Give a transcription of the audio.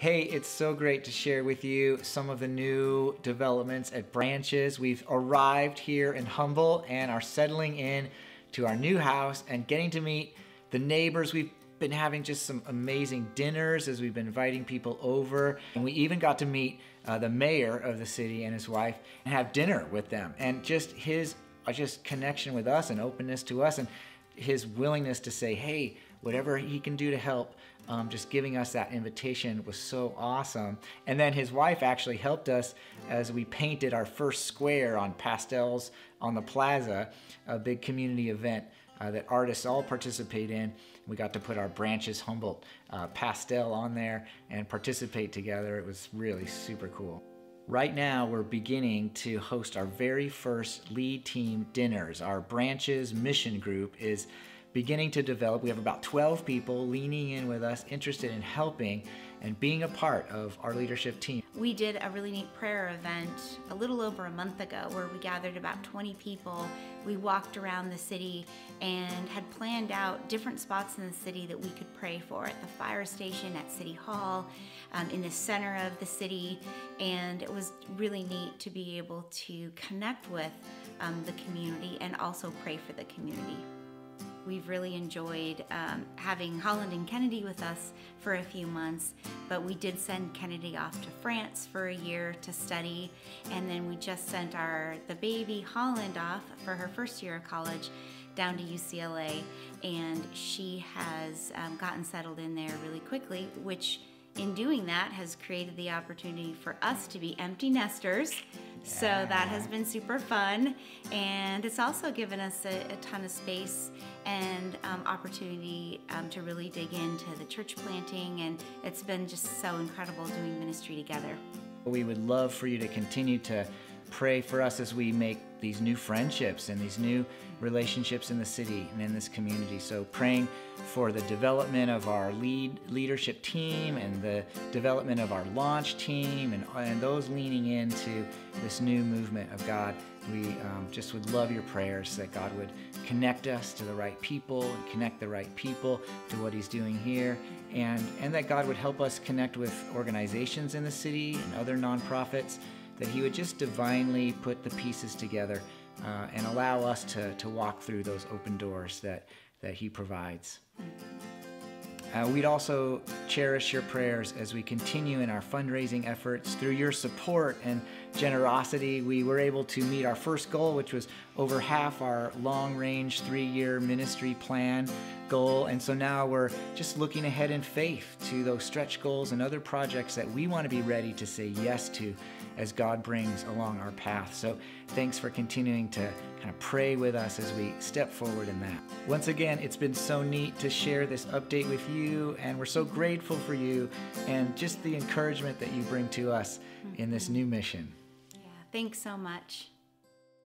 Hey, it's so great to share with you some of the new developments at Branches. We've arrived here in Humboldt and are settling in to our new house and getting to meet the neighbors. We've been having just some amazing dinners as we've been inviting people over. And we even got to meet uh, the mayor of the city and his wife and have dinner with them. And just his uh, just connection with us and openness to us and his willingness to say, hey, whatever he can do to help, um, just giving us that invitation was so awesome. And then his wife actually helped us as we painted our first square on pastels on the plaza, a big community event uh, that artists all participate in. We got to put our Branches Humboldt uh, pastel on there and participate together. It was really super cool. Right now, we're beginning to host our very first lead team dinners. Our Branches Mission Group is beginning to develop. We have about 12 people leaning in with us, interested in helping and being a part of our leadership team. We did a really neat prayer event a little over a month ago where we gathered about 20 people. We walked around the city and had planned out different spots in the city that we could pray for at the fire station, at City Hall, um, in the center of the city. And it was really neat to be able to connect with um, the community and also pray for the community. We've really enjoyed um, having Holland and Kennedy with us for a few months, but we did send Kennedy off to France for a year to study, and then we just sent our the baby Holland off for her first year of college down to UCLA, and she has um, gotten settled in there really quickly, which in doing that has created the opportunity for us to be empty nesters so that has been super fun, and it's also given us a, a ton of space and um, opportunity um, to really dig into the church planting, and it's been just so incredible doing ministry together. We would love for you to continue to pray for us as we make these new friendships and these new relationships in the city and in this community. So praying for the development of our lead leadership team and the development of our launch team and, and those leaning into this new movement of God. We um, just would love your prayers that God would connect us to the right people and connect the right people to what he's doing here and, and that God would help us connect with organizations in the city and other nonprofits that He would just divinely put the pieces together uh, and allow us to, to walk through those open doors that, that He provides. Uh, we'd also cherish your prayers as we continue in our fundraising efforts. Through your support and generosity, we were able to meet our first goal, which was over half our long range three year ministry plan goal. And so now we're just looking ahead in faith to those stretch goals and other projects that we want to be ready to say yes to as God brings along our path. So thanks for continuing to kind of pray with us as we step forward in that. Once again, it's been so neat to share this update with you, and we're so grateful for you and just the encouragement that you bring to us in this new mission. Thanks so much.